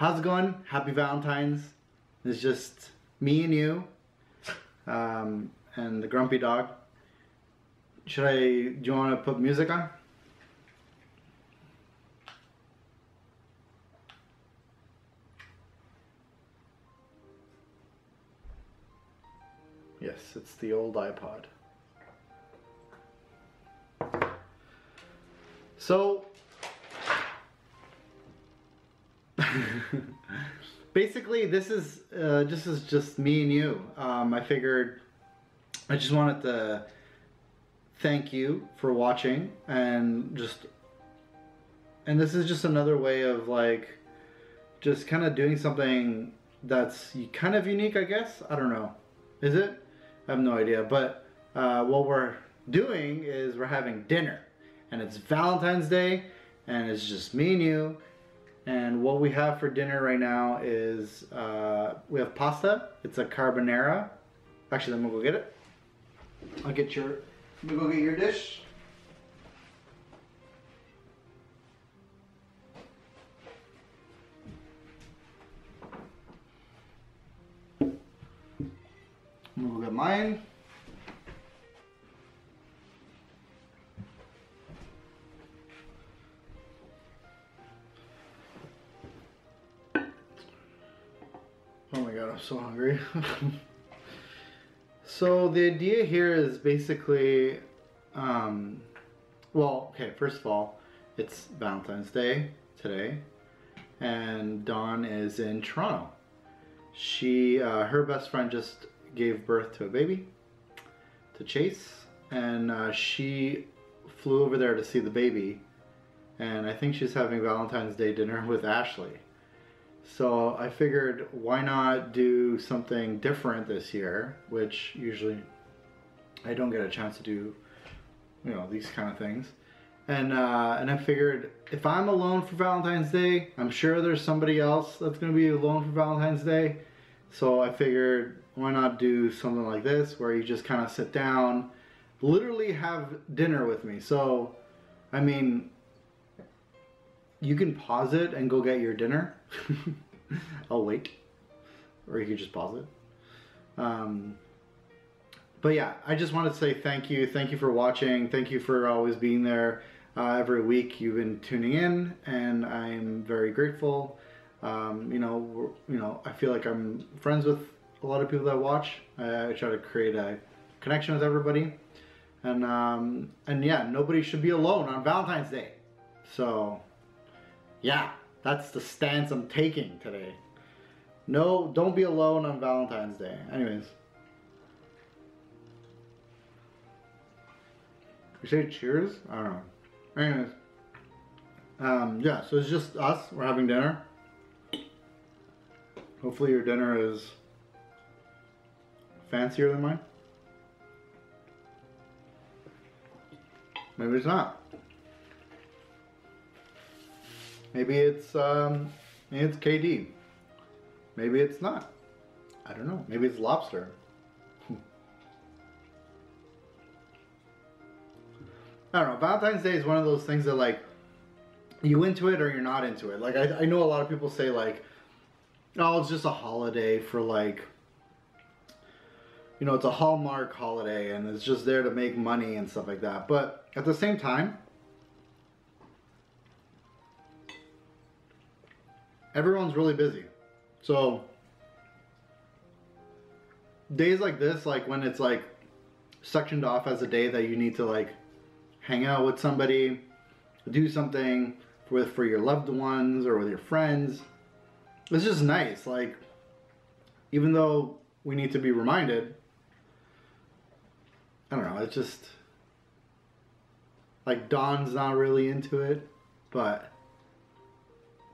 how's it going? Happy Valentine's. It's just me and you, um, and the grumpy dog. Should I? Do you want to put music on? Yes, it's the old iPod. So, basically, this is uh, this is just me and you. Um, I figured I just wanted to thank you for watching and just and this is just another way of like just kind of doing something that's kind of unique, I guess. I don't know. Is it? I have no idea. But uh, what we're doing is we're having dinner. And it's Valentine's Day. And it's just me and you. And what we have for dinner right now is uh, we have pasta. It's a carbonara. Actually, let me go get it. I'll get your, let me go get your dish. I'm gonna go get mine. So hungry. so the idea here is basically, um, well, okay, first of all, it's Valentine's Day today, and Dawn is in Toronto. She, uh, her best friend just gave birth to a baby, to Chase, and uh, she flew over there to see the baby, and I think she's having Valentine's Day dinner with Ashley. So I figured why not do something different this year, which usually I don't get a chance to do, you know, these kind of things. And, uh, and I figured if I'm alone for Valentine's Day, I'm sure there's somebody else that's gonna be alone for Valentine's Day. So I figured why not do something like this where you just kind of sit down, literally have dinner with me. So, I mean, you can pause it and go get your dinner. I'll wait. Or you can just pause it. Um, but yeah, I just wanted to say thank you. Thank you for watching. Thank you for always being there. Uh, every week you've been tuning in and I'm very grateful. Um, you know, you know, I feel like I'm friends with a lot of people that watch. I, I try to create a connection with everybody. And, um, and yeah, nobody should be alone on Valentine's Day. So yeah, that's the stance I'm taking today. No, don't be alone on Valentine's Day. Anyways. We say cheers? I don't know. Anyways. Um, yeah, so it's just us. We're having dinner. Hopefully your dinner is fancier than mine. Maybe it's not. Maybe it's um, maybe it's KD. Maybe it's not. I don't know. Maybe it's lobster. I don't know. Valentine's Day is one of those things that like you into it or you're not into it. Like I, I know a lot of people say like, oh, it's just a holiday for like, you know, it's a Hallmark holiday and it's just there to make money and stuff like that. But at the same time, everyone's really busy. So days like this, like when it's like sectioned off as a day that you need to like hang out with somebody, do something with for your loved ones or with your friends. It's just nice. Like even though we need to be reminded, I don't know, it's just like Dawn's not really into it, but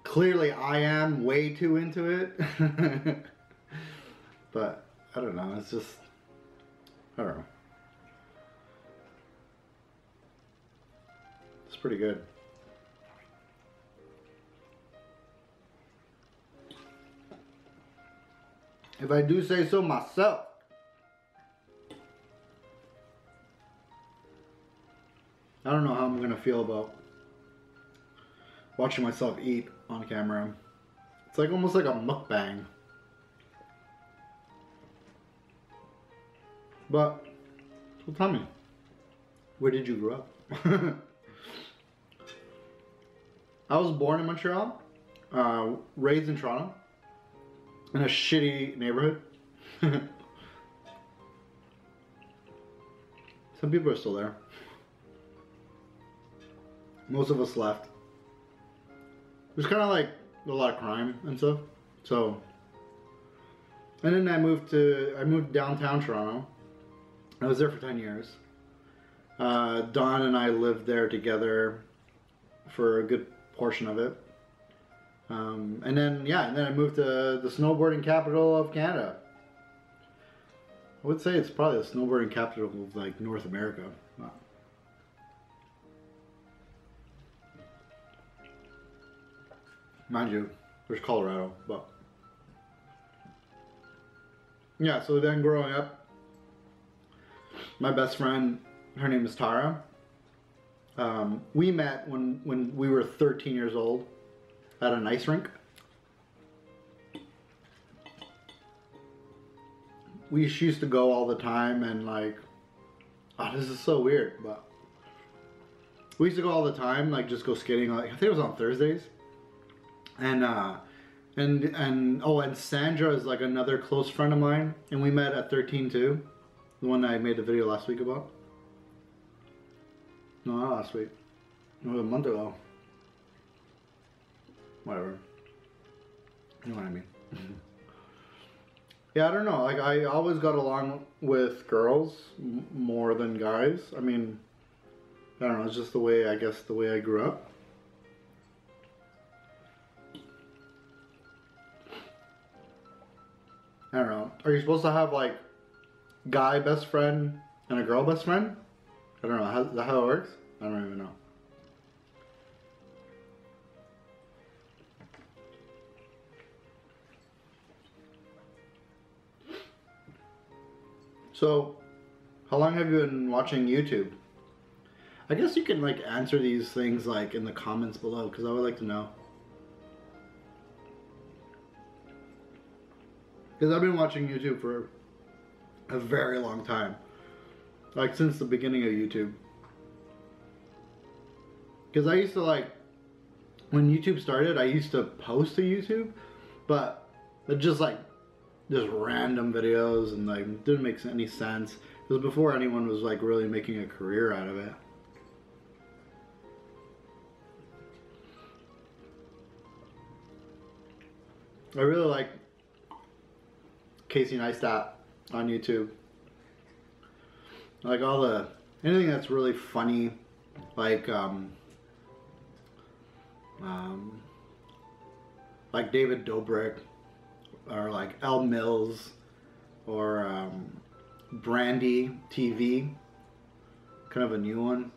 clearly I am way too into it. but I don't know, it's just, I don't know. It's pretty good. If I do say so myself. I don't know how I'm gonna feel about watching myself eat on camera. It's like almost like a mukbang. But, so tell me, where did you grow up? I was born in Montreal, uh, raised in Toronto, in a shitty neighborhood. Some people are still there. Most of us left. There's kind of like a lot of crime and stuff. So, and then I moved to I moved downtown Toronto. I was there for ten years. Uh, Dawn and I lived there together for a good portion of it. Um, and then yeah, and then I moved to the snowboarding capital of Canada. I would say it's probably the snowboarding capital of like North America. Mind you, there's Colorado, but yeah. So then growing up, my best friend, her name is Tara. Um, we met when when we were 13 years old at an ice rink. We used to go all the time and like, oh, this is so weird, but we used to go all the time, like just go skating. Like I think it was on Thursdays, and uh, and and oh, and Sandra is like another close friend of mine, and we met at 13 too, the one I made the video last week about. No, not last week. It was a month ago. Whatever. You know what I mean. yeah, I don't know. Like I always got along with girls more than guys. I mean, I don't know. It's just the way I guess the way I grew up. I don't know. Are you supposed to have like guy best friend and a girl best friend? I don't know. How, that how it works? I don't even know. So, how long have you been watching YouTube? I guess you can like answer these things like in the comments below because I would like to know. Because I've been watching YouTube for a very long time. Like since the beginning of YouTube. Because I used to like, when YouTube started, I used to post to YouTube, but it just like, just random videos and like didn't make any sense. It was before anyone was like really making a career out of it. I really like Casey Neistat on YouTube. Like all the anything that's really funny, like um, um, like David Dobrik, or like Elle Mills, or um, Brandy TV, kind of a new one,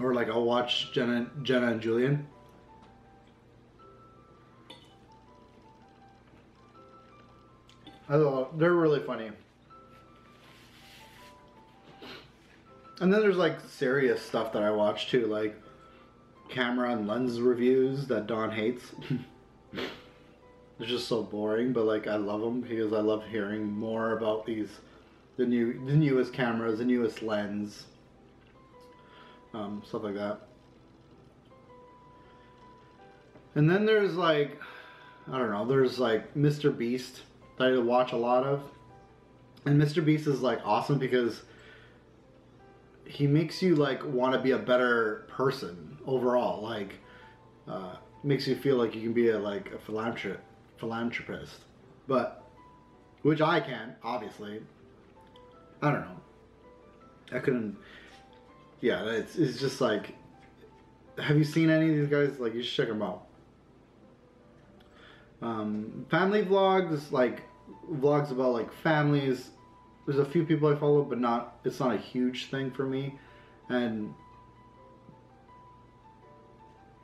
or like I'll watch Jenna, Jenna and Julian. I thought they're really funny. And then there's like serious stuff that I watch too, like camera and lens reviews that Dawn hates. They're just so boring, but like I love them because I love hearing more about these, the new, the newest cameras, the newest lens, um, stuff like that. And then there's like, I don't know, there's like Mr. Beast that I watch a lot of. And Mr. Beast is like awesome because he makes you like want to be a better person overall. Like, uh, makes you feel like you can be a like a philanthrop- philanthropist, but which I can obviously. I don't know. I couldn't. Yeah, it's it's just like. Have you seen any of these guys? Like, you should check them out. Um, family vlogs, like vlogs about like families. There's a few people I follow, but not. It's not a huge thing for me, and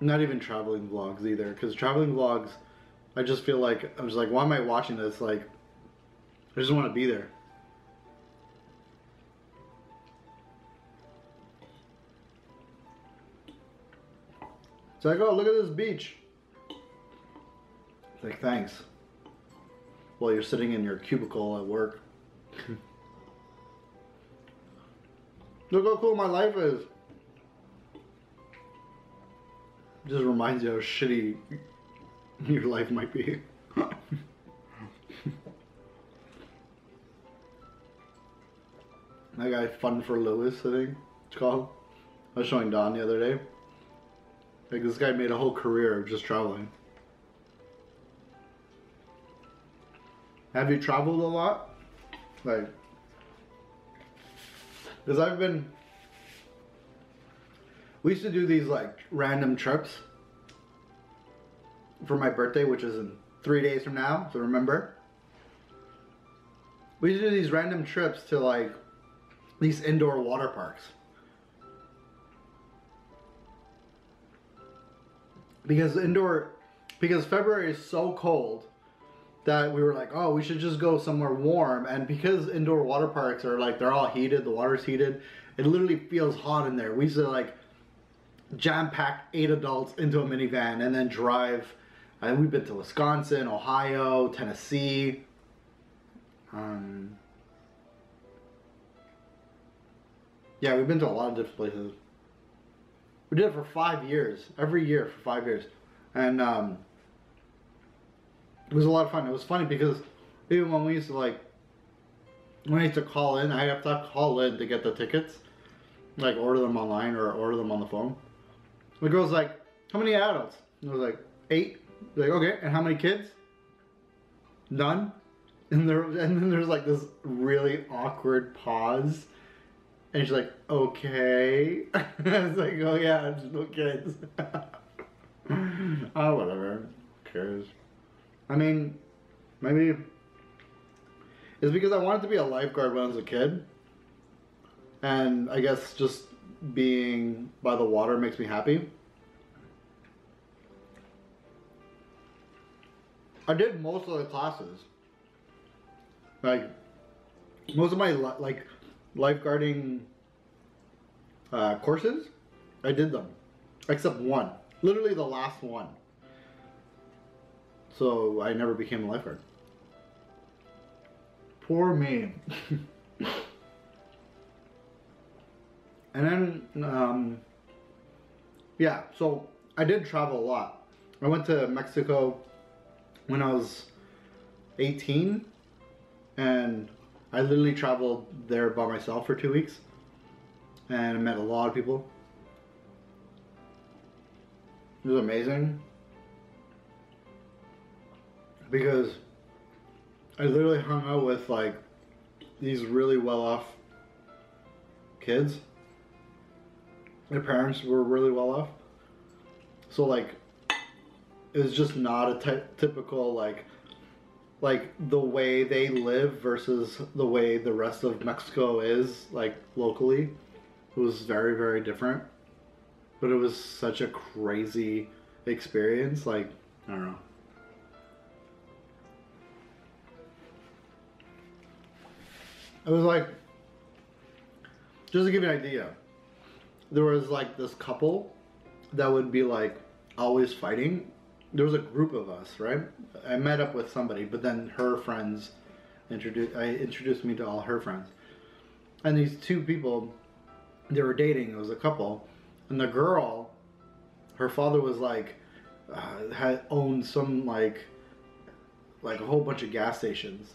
not even traveling vlogs either. Because traveling vlogs, I just feel like I was like, why am I watching this? Like, I just want to be there. So I go, look at this beach. Like, thanks. While you're sitting in your cubicle at work. Look how cool my life is. Just reminds you how shitty your life might be. that guy Fun for Louis, I think it's called. I was showing Dawn the other day. Like this guy made a whole career of just traveling. Have you traveled a lot? Like, because I've been. We used to do these like random trips for my birthday, which is in three days from now. So remember, we used to do these random trips to like these indoor water parks. Because indoor, because February is so cold that we were like, oh, we should just go somewhere warm. And because indoor water parks are like, they're all heated, the water's heated, it literally feels hot in there. We used to like jam pack eight adults into a minivan and then drive. And we've been to Wisconsin, Ohio, Tennessee. Um, yeah, we've been to a lot of different places. We did it for five years, every year for five years. And um, it was a lot of fun. It was funny because even when we used to like, when I used to call in, I have to call in to get the tickets, like order them online or order them on the phone. The girl's like, "How many adults?" And I was like, eight. Like, okay, and how many kids? None. And there, and then there's like this really awkward pause, and she's like, "Okay." I was like, "Oh yeah, just no kids." oh, whatever. Who cares? I mean, maybe it's because I wanted to be a lifeguard when I was a kid, and I guess just being by the water makes me happy. I did most of the classes. Like most of my li- like lifeguarding uh, courses, I did them, except one. Literally the last one. So I never became a lifeguard. Poor me. and then, um, yeah, so I did travel a lot. I went to Mexico when I was 18, and I literally traveled there by myself for two weeks, and I met a lot of people. It was amazing because I literally hung out with like these really well off kids. Their parents were really well off. So like it was just not a ty- typical like like the way they live versus the way the rest of Mexico is like locally. It was very very different. But it was such a crazy experience like I don't know. It was like, just to give you an idea, there was like this couple that would be like always fighting. There was a group of us, right? I met up with somebody, but then her friends introduced. I introduced me to all her friends, and these two people, they were dating. It was a couple, and the girl, her father was like, uh, had owned some like, like a whole bunch of gas stations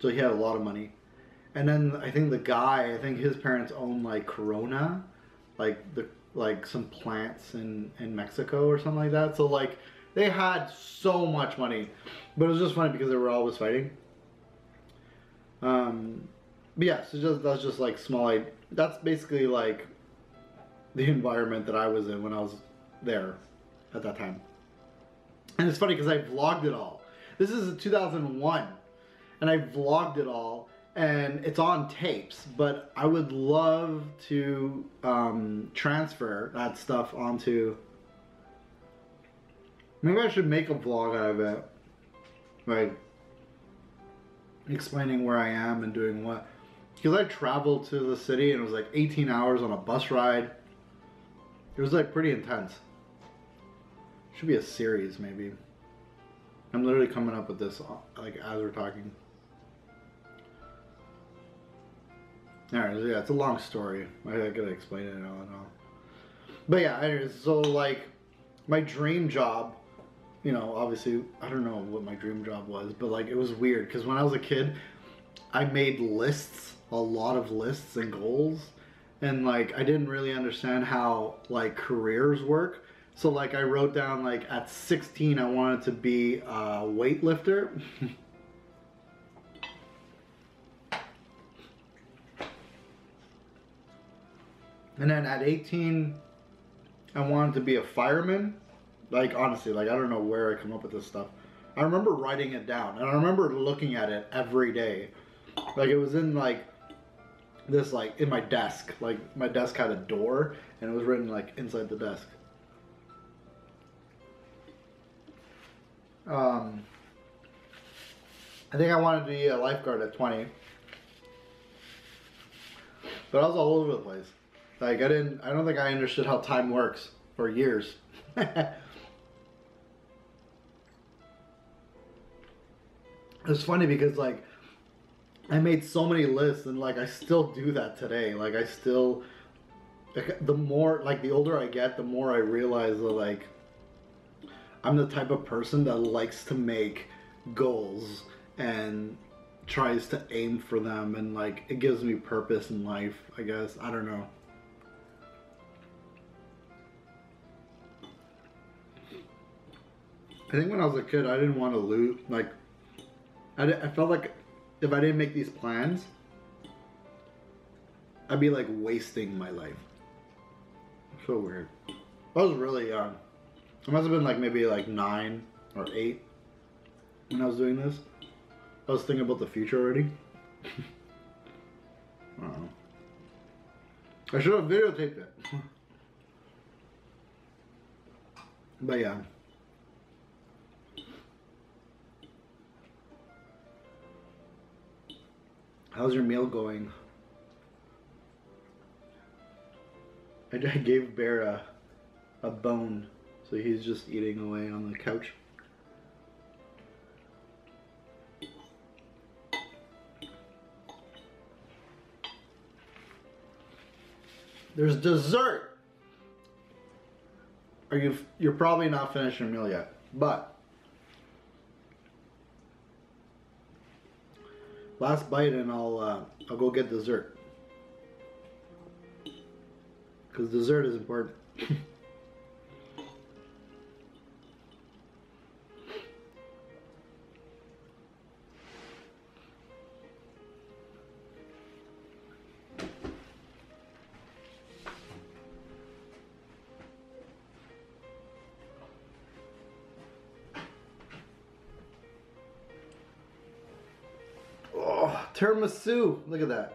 so he had a lot of money. And then I think the guy, I think his parents own like Corona, like the like some plants in in Mexico or something like that. So like they had so much money, but it was just funny because they were always fighting. Um, but yeah, so just that's just like small. Like, that's basically like the environment that I was in when I was there at that time. And it's funny because I vlogged it all. This is 2001 and I vlogged it all and it's on tapes, but I would love to um, transfer that stuff onto. Maybe I should make a vlog out of it, like explaining where I am and doing what. Because I traveled to the city and it was like 18 hours on a bus ride. It was like pretty intense. Should be a series maybe. I'm literally coming up with this uh, like as we're talking. Alright, yeah, it's a long story. I gotta explain it all and all. But yeah, so like my dream job, you know, obviously I don't know what my dream job was, but like it was weird because when I was a kid, I made lists, a lot of lists and goals, and like I didn't really understand how like careers work. So like I wrote down like at 16 I wanted to be a weightlifter. and then at 18 I wanted to be a fireman. Like honestly, like I don't know where I come up with this stuff. I remember writing it down and I remember looking at it every day. Like it was in like this like in my desk. Like my desk had a door and it was written like inside the desk. Um I think I wanted to be a lifeguard at 20. But I was all over the place. Like I didn't I don't think I understood how time works for years. it's funny because like I made so many lists and like I still do that today. Like I still like, the more like the older I get, the more I realize that like I'm the type of person that likes to make goals and tries to aim for them and like it gives me purpose in life, I guess. I don't know. I think when I was a kid, I didn't want to lose. Like, I, I felt like if I didn't make these plans, I'd be like wasting my life. So weird. I was really young. I must have been like maybe like nine or eight when I was doing this. I was thinking about the future already. I don't know. I should have videotaped it. but yeah. How's your meal going? I gave Bear a, a bone, so he's just eating away on the couch. There's dessert. Are you? You're probably not finished your meal yet, but last bite and I'll uh, I'll go get dessert because dessert is important. tiramisu. Look at that.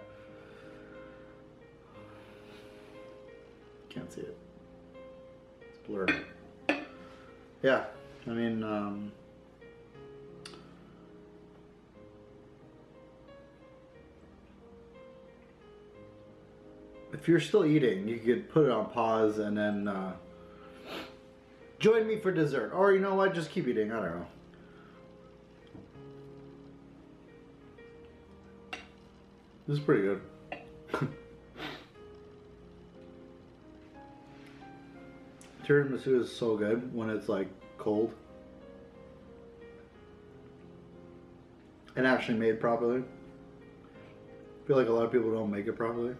Can't see it. It's blurry. Yeah, I mean, um, if you're still eating, you could put it on pause and then uh, join me for dessert. Or you know what, just keep eating. I don't know. This is pretty good. Tiramisu is so good when it's like cold. And actually made properly. I feel like a lot of people don't make it properly.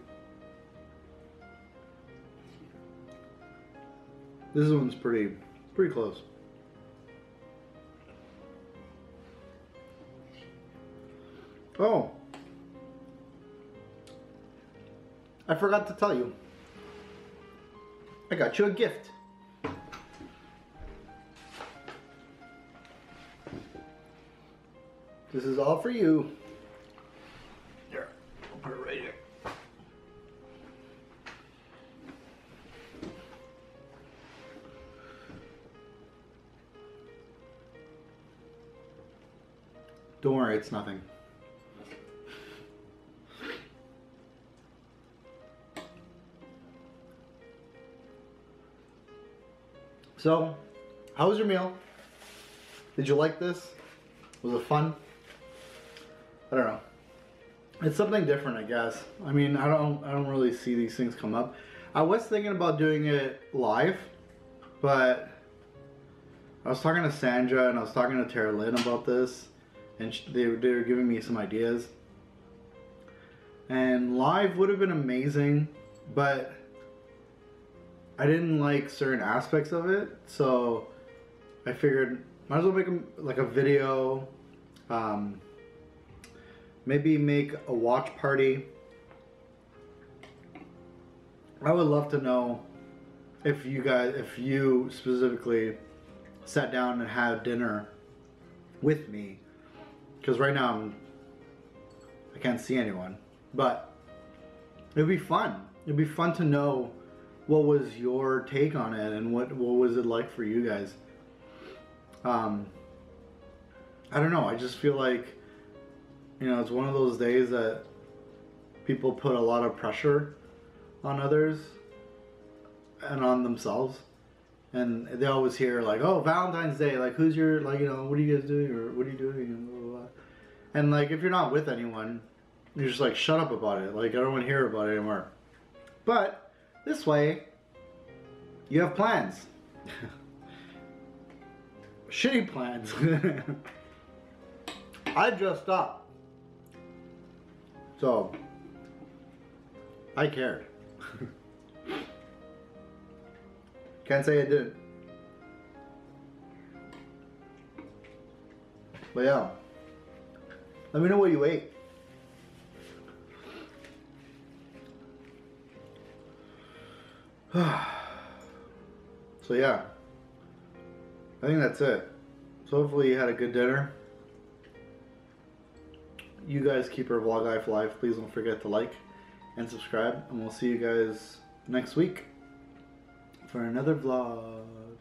This one's pretty, pretty close. Oh, I forgot to tell you. I got you a gift. This is all for you. There, I'll put it right here. Don't worry, it's nothing. So, how was your meal? Did you like this? Was it fun? I don't know. It's something different, I guess. I mean, I don't I don't really see these things come up. I was thinking about doing it live, but I was talking to Sandra and I was talking to Tara Lynn about this, and they, they were giving me some ideas. And live would have been amazing, but I didn't like certain aspects of it, so I figured might as well make a, like a video. Um, maybe make a watch party. I would love to know if you guys, if you specifically sat down and had dinner with me, because right now I'm, I can't see anyone, but it'd be fun. It'd be fun to know what was your take on it and what what was it like for you guys. Um, I don't know. I just feel like you know it's one of those days that people put a lot of pressure on others and on themselves and they always hear like, "Oh, Valentine's Day, like who's your like you know what are you guys doing or what are you doing?" And, blah, blah, blah. and like if you're not with anyone, you're just like, "Shut up about it." Like I don't want to hear about it anymore. But this way, you have plans. Shitty plans. I dressed up, so I cared. Can't say I didn't. But yeah. Let me know what you ate. so yeah. I think that's it. So hopefully you had a good dinner. You guys keep our vlog life alive. Please don't forget to like and subscribe. And we'll see you guys next week for another vlog.